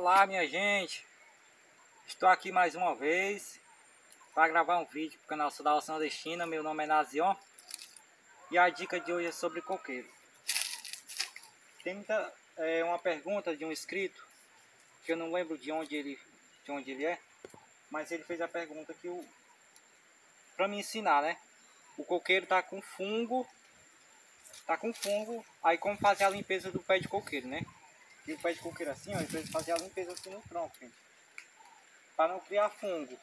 Olá minha gente, estou aqui mais uma vez para gravar um vídeo para o canal Sudal Nordestina, meu nome é Nazion e a dica de hoje é sobre coqueiro. Tem muita, é, uma pergunta de um inscrito, que eu não lembro de onde ele, de onde ele é, mas ele fez a pergunta que para me ensinar, né? O coqueiro tá com fungo, tá com fungo, aí como fazer a limpeza do pé de coqueiro, né? E o pé de coqueiro assim, ó, ele precisa fazer a limpeza assim no tronco. Para não criar fungo.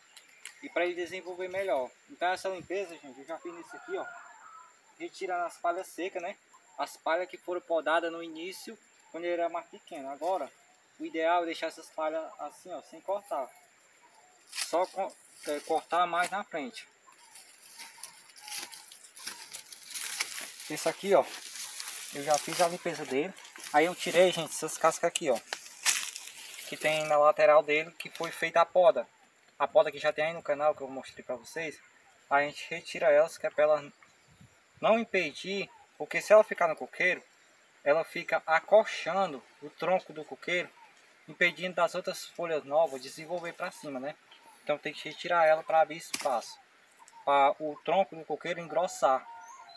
E para ele desenvolver melhor. Então essa limpeza, gente, eu já fiz isso aqui, ó. Retirando as palhas secas, né? As palhas que foram podadas no início, quando ele era mais pequeno. Agora, o ideal é deixar essas palhas assim, ó, sem cortar. Só é, cortar mais na frente. Esse aqui, ó, eu já fiz a limpeza dele. Aí eu tirei, gente, essas cascas aqui, ó. Que tem na lateral dele, que foi feita a poda. A poda que já tem aí no canal, que eu mostrei pra vocês. A gente retira elas, que é pra ela não impedir. Porque se ela ficar no coqueiro, ela fica acolchando o tronco do coqueiro. Impedindo das outras folhas novas desenvolver para cima, né? Então tem que retirar ela para abrir espaço. Para o tronco do coqueiro engrossar.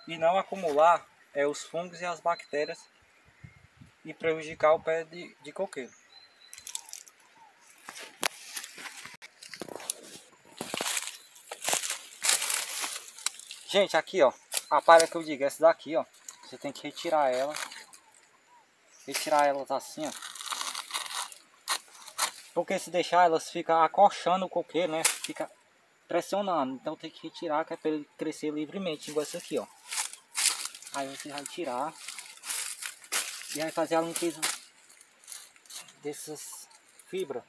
E não acumular é, os fungos e as bactérias e prejudicar o pé de, de coqueiro. Gente, aqui ó, a palha que eu digo, essa daqui ó, você tem que retirar ela, retirar elas assim ó, porque se deixar elas ficam acolchando o coqueiro, né, fica pressionando, então tem que retirar que é para ele crescer livremente, igual essa aqui ó. Aí você vai tirar e vai fazer a limpeza dessas fibras.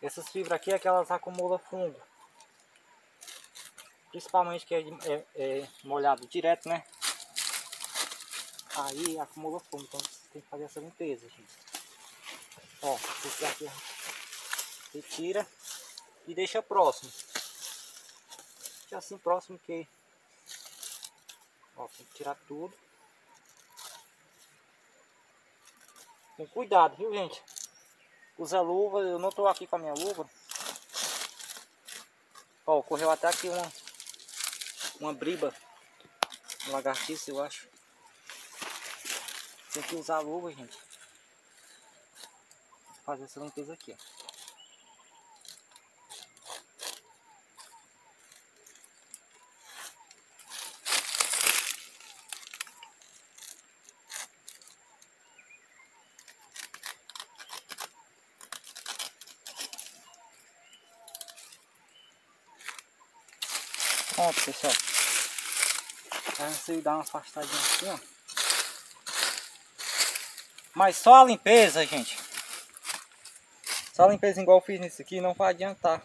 Essas fibras aqui é que elas acumulam fungo. Principalmente que é, é, é molhado direto, né? Aí acumula fungo, então você tem que fazer essa limpeza, gente. Ó, esse aqui retira e deixa próximo. Deixa assim próximo que... Ó, tem que tirar tudo. Com cuidado, viu gente? Usa luva, eu não estou aqui com a minha luva. Ó, correu até aqui uma, uma briba. Um lagartixa, eu acho. Tem que usar a luva, gente. Fazer essa limpeza aqui, ó. Pronto, pessoal. Aí você dá uma afastadinha assim, ó. Mas só a limpeza, gente. Só a limpeza igual eu fiz nisso aqui não vai adiantar.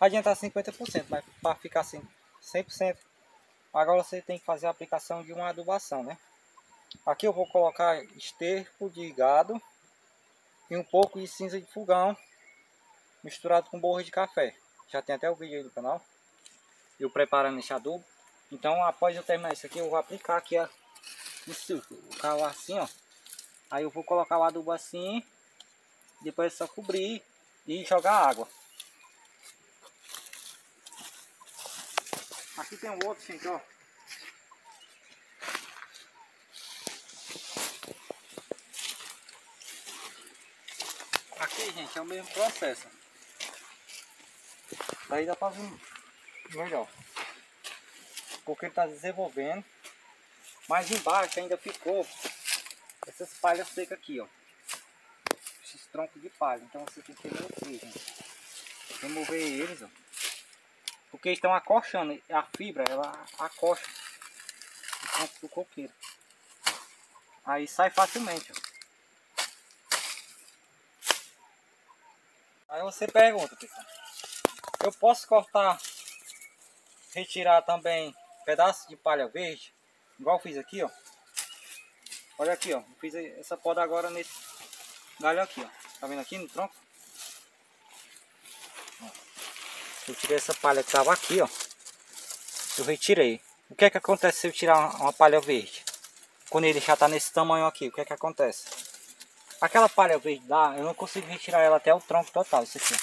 Vai adiantar 50%, mas para ficar assim 100%, agora você tem que fazer a aplicação de uma adubação, né? Aqui eu vou colocar esterco de gado e um pouco de cinza de fogão misturado com borra de café. Já tem até o vídeo aí do canal eu preparando esse adubo. Então após eu terminar isso aqui, eu vou aplicar aqui a, o carro assim, ó. Aí eu vou colocar o adubo assim, depois é só cobrir e jogar água. Aqui tem um outro, gente, ó. Aqui, gente, é o mesmo processo. Daí dá pra vir melhor. Porque ele está desenvolvendo. Mas embaixo ainda ficou essas palhas secas aqui, ó. Esses troncos de palha. Então você tem que remover, gente. Remover eles, ó. Porque estão acolchando. A fibra, ela acocha o tronco do coqueiro. Aí sai facilmente, ó. Aí você pergunta, pessoal. Eu posso cortar retirar também pedaços de palha verde, igual fiz aqui, ó. Olha aqui, ó. fiz essa poda agora nesse galho aqui, ó. Tá vendo aqui no tronco? Eu tirei essa palha que tava aqui, ó. Eu retirei. O que é que acontece se eu tirar uma palha verde? Quando ele já tá nesse tamanho aqui, o que é que acontece? Aquela palha verde lá, eu não consigo retirar ela até o tronco total, isso aqui.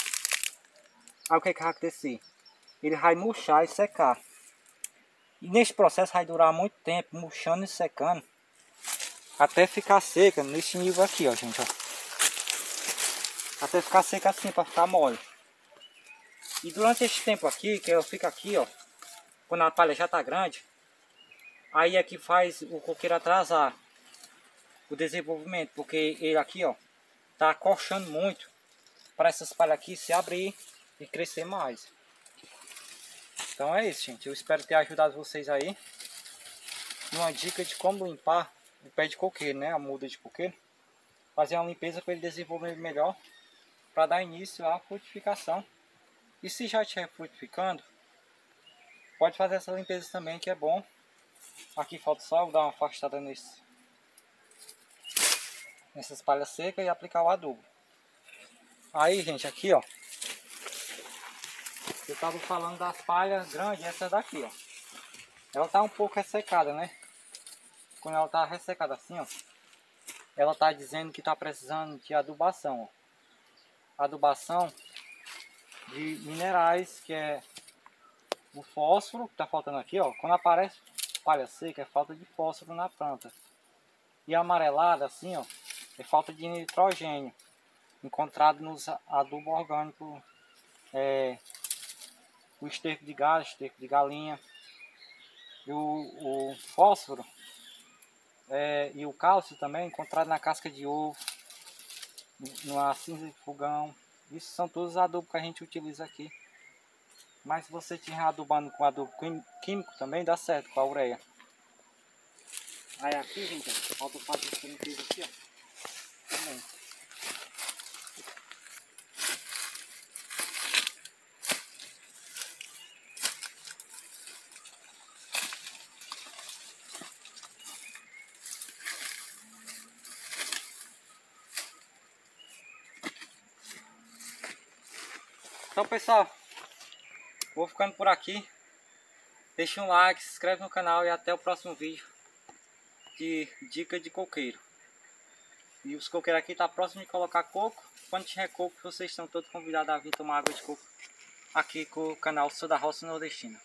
Aí o que, que vai acontecer? Ele vai murchar e secar. E nesse processo vai durar muito tempo, murchando e secando. Até ficar seca, nesse nível aqui, ó, gente, ó. Até ficar seca assim, para ficar mole. E durante esse tempo aqui, que eu fico aqui, ó. Quando a palha já tá grande. Aí é que faz o coqueiro atrasar o desenvolvimento. Porque ele aqui, ó. Tá coxando muito. Para essas palhas aqui se abrir e crescer mais. Então é isso, gente. Eu espero ter ajudado vocês aí. Uma dica de como limpar o pé de coqueiro, né? A muda de coqueiro. Fazer uma limpeza para ele desenvolver melhor. Para dar início à frutificação. E se já estiver frutificando, pode fazer essa limpeza também que é bom. Aqui falta só dar uma afastada nesse, nessas palhas secas e aplicar o adubo. Aí, gente, aqui, ó. Eu tava falando das palhas grandes, essa daqui, ó. Ela tá um pouco ressecada, né? Quando ela tá ressecada assim, ó. Ela tá dizendo que tá precisando de adubação, ó. Adubação de minerais, que é o fósforo, que tá faltando aqui, ó. Quando aparece palha seca, é falta de fósforo na planta. E amarelada, assim, ó, é falta de nitrogênio, encontrado nos adubos orgânicos, é, o esterco de gado, esterco de galinha. E o, o fósforo é, e o cálcio também, encontrado na casca de ovo, na cinza de fogão, isso são todos os adubos que a gente utiliza aqui. Mas se você estiver adubando com adubo químico também dá certo com a ureia. Aí aqui, gente, falta fazer essa limpeza aqui, ó. Também. Então pessoal, vou ficando por aqui. Deixa um like, se inscreve no canal e até o próximo vídeo de dica de coqueiro. E os coqueiros aqui tá próximo de colocar coco. Quando tiver coco, vocês estão todos convidados a vir tomar água de coco aqui com o canal Sou da Roça Nordestina.